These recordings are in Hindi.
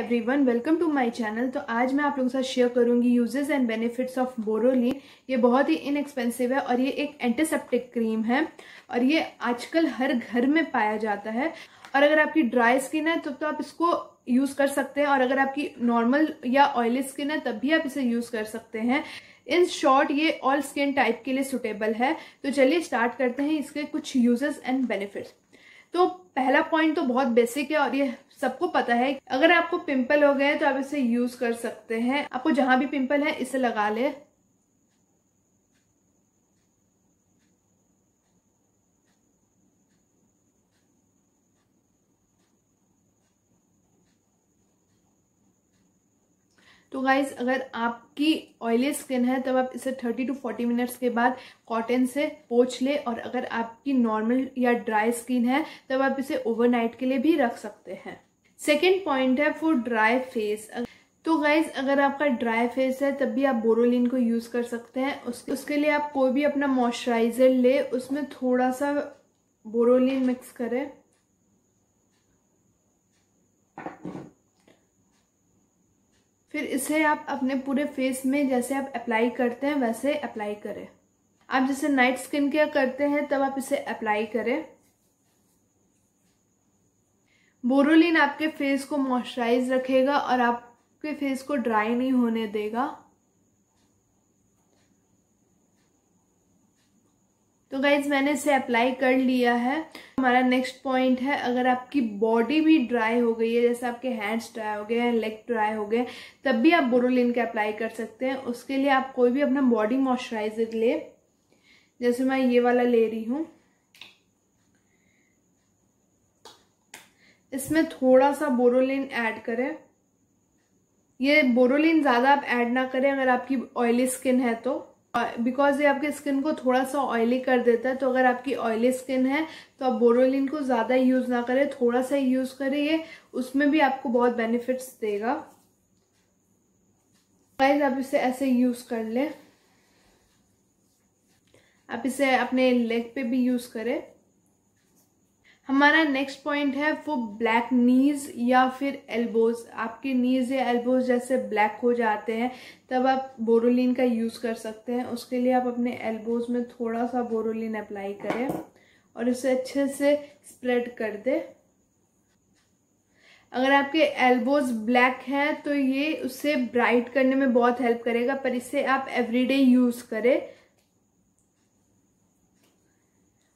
Everyone welcome to my channel तो आज मैं आप लोगों के साथ शेयर करूँगी uses and benefits of Boroline ये बहुत ही इनएक्सपेंसिव है और ये एक एंटीसेप्टिक क्रीम है और ये आजकल हर घर में पाया जाता है। और अगर आपकी ड्राई स्किन है तो, तो आप इसको यूज़ कर सकते हैं और अगर आपकी नॉर्मल या ऑयली स्किन है तब भी आप इसे यूज़ कर सकते हैं। इन शॉर्ट ये ऑल स्किन टाइप के लिए सुटेबल है। तो चलिए स्टार्ट करते हैं इसके कुछ यूजेस एंड बेनिफिट्स तो पहला पॉइंट तो बहुत बेसिक है और ये सबको पता है। अगर आपको पिंपल हो गए तो आप इसे यूज़ कर सकते हैं। आपको जहाँ भी पिंपल है, इसे लगा ले। तो गाइज़ अगर आपकी ऑयली स्किन है, तब आप इसे 30 टू 40 मिनट्स के बाद कॉटन से पोछ ले और अगर आपकी नॉर्मल या ड्राई स्किन है, तब आप इसे ओवरनाइट के लिए भी रख सकते हैं। सेकेंड पॉइंट है फॉर ड्राई फेस तो गाइज़ अगर आपका ड्राई फेस है, तब भी आप बोरोलिन को यूज़ कर सकते हैं। उसके उसके लिए आप कोई भी अपना मॉइस्चराइजर ले, उसमें थोड़ा सा बोरोलिन मिक्स करें। फिर इसे आप अपने पूरे फेस में जैसे आप अप्लाई करते हैं, वैसे अप्लाई करें। आप जैसे नाइट स्किन केयर करते हैं, तब आप इसे अप्लाई करें। बोरोलिन आपके फेस को मॉइस्चराइज रखेगा और आपके फेस को ड्राई नहीं होने देगा। तो गाइज़ मैंने इसे अप्लाई कर लिया है। हमारा नेक्स्ट पॉइंट है, अगर आपकी बॉडी भी ड्राई हो गई है, जैसे आपके हैंड्स ड्राई हो गए हैं लेग ड्राई हो गए तब भी आप बोरोलिन के अप्लाई कर सकते हैं। उसके लिए आप कोई भी अपना बॉडी मॉइस्चराइजर ले। जैसे मैं ये वाला ले रही हूँ। इसमें थोड़ा सा बोरोलिन ऐड करें। ये बोरोलिन ज़्यादा आप ऐड ना करें, अगर आपकी ऑयली स्किन है तो। बिकॉज़ ये आपके स्किन को थोड़ा सा ऑयली कर देता है तो अगर आपकी ऑयली स्किन है तो आप बोरोलिन को ज़्यादा यूज़ ना करें थोड़ा सा यूज़ करें, ये उसमें भी आपको बहुत बेनिफिट्स देगा। गाइस आप इसे ऐसे यूज़ कर लें। आप इसे अपने लेग पे भी यूज़ करें। हमारा नेक्स्ट पॉइंट है, वो ब्लैक नीज या फिर एल्बोज आपके नीज या एल्बोज जैसे ब्लैक हो जाते हैं, तब आप बोरोलिन का यूज़ कर सकते हैं। उसके लिए आप अपने एल्बोज में थोड़ा सा बोरोलिन अप्लाई करें और इसे अच्छे से स्प्रेड कर दे। अगर आपके एल्बोज ब्लैक हैं तो ये उसे ब्राइट करने में बहुत हेल्प करेगा, पर इसे आप एवरीडे यूज़ करें।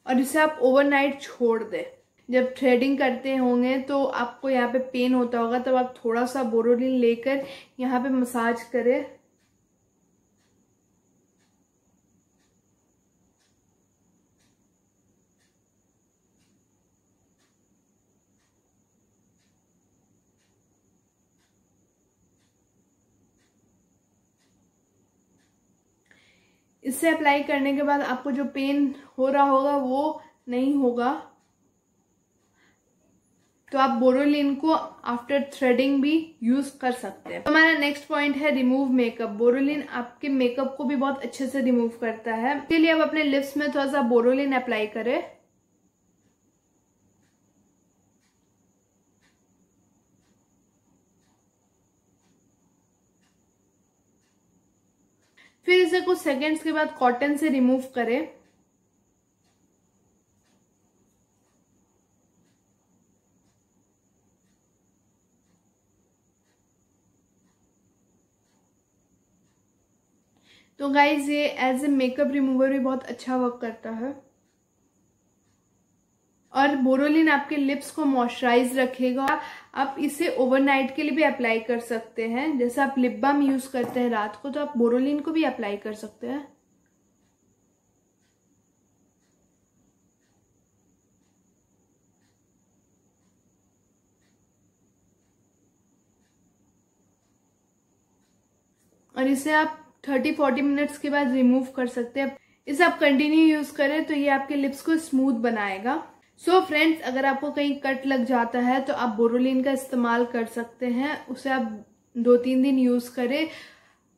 और इसे आप ओवरनाइट छोड़ दें। जब थ्रेडिंग करते होंगे तो आपको यहाँ पे पेन होता होगा, तब आप थोड़ा सा बोरोलिन लेकर यहाँ पे मसाज करें। इससे अप्लाई करने के बाद आपको जो पेन हो रहा होगा वो नहीं होगा। तो आप बोरोलिन को आफ्टर थ्रेडिंग भी यूज़ कर सकते हैं। हमारा नेक्स्ट पॉइंट है रिमूव मेकअप बोरोलिन आपके मेकअप को भी बहुत अच्छे से रिमूव करता है। इसके लिए आप अपने लिप्स में थोड़ा सा बोरोलिन अप्लाई करें। इसे कुछ सेकेंड्स के बाद कॉटन से रिमूव करें। तो गाइज़ ये एज ए मेकअप रिमूवर भी बहुत अच्छा वर्क करता है। और बोरोलिन आपके लिप्स को मॉइस्चराइज रखेगा। आप इसे ओवरनाइट के लिए भी अप्लाई कर सकते हैं। जैसे आप लिप बाम यूज़ करते हैं रात को तो आप बोरोलिन को भी अप्लाई कर सकते हैं। और इसे आप थर्टी फोर्टी मिनट्स के बाद रिमूव कर सकते हैं। इसे आप कंटिन्यू यूज़ करें तो ये आपके लिप्स को स्मूथ बनाएगा। सो so फ्रेंड्स अगर आपको कहीं कट लग जाता है तो आप बोरोलिन का इस्तेमाल कर सकते हैं। उसे आप दो तीन दिन यूज़ करें,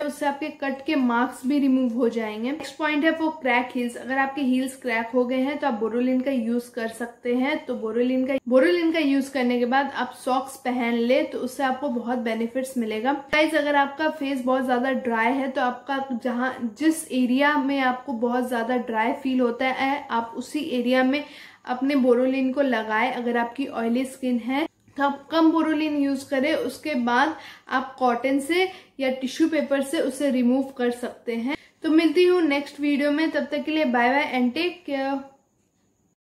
उससे आपके कट के मार्क्स भी रिमूव हो जाएँगे। नेक्स्ट पॉइंट है वो क्रैक हील्स अगर आपके हील्स क्रैक हो गए हैं तो आप बोरोलिन का यूज़ कर सकते हैं। तो बोरोलिन का बोरोलिन का यूज़ करने के बाद आप सॉक्स पहन ले तो उससे आपको बहुत बेनिफिट्स मिलेगा। गाइज़ अगर आपका फेस बहुत ज़्यादा ड्राई है तो आपका जहाँ, जिस एरिया में आपको बहुत ज़्यादा ड्राई फील होता है, आप उसी एरिया में अपने बोरोलिन को लगाए। अगर आपकी ऑयली स्किन है तो आप कम बोरोलिन यूज़ करें। उसके बाद आप कॉटन से या टिश्यू पेपर से उसे रिमूव कर सकते हैं। तो मिलती हूँ नेक्स्ट वीडियो में। तब तक के लिए bye bye and take care